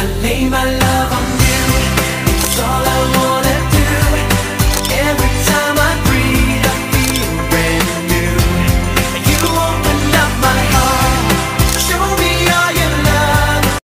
I lay my life